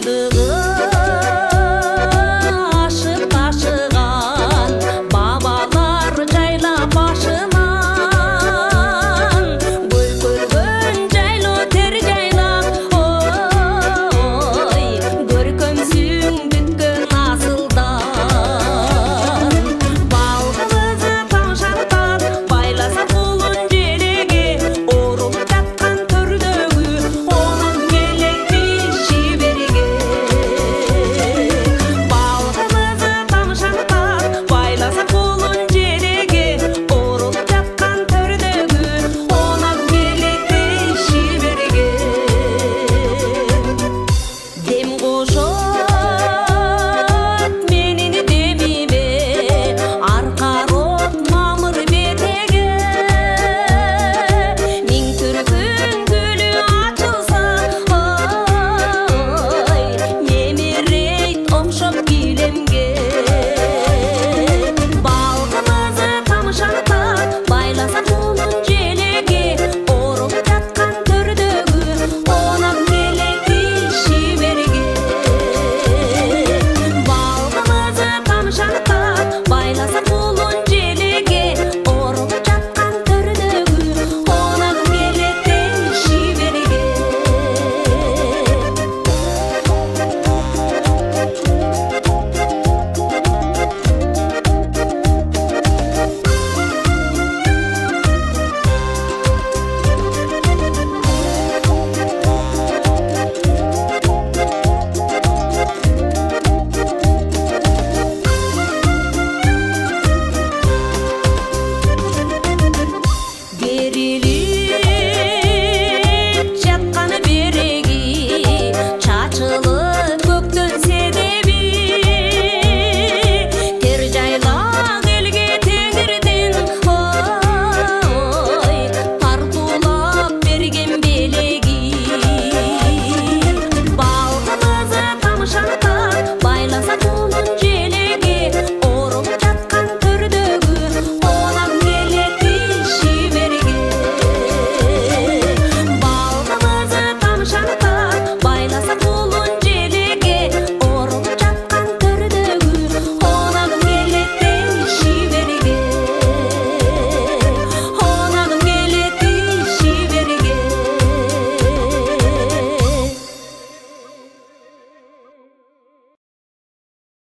The.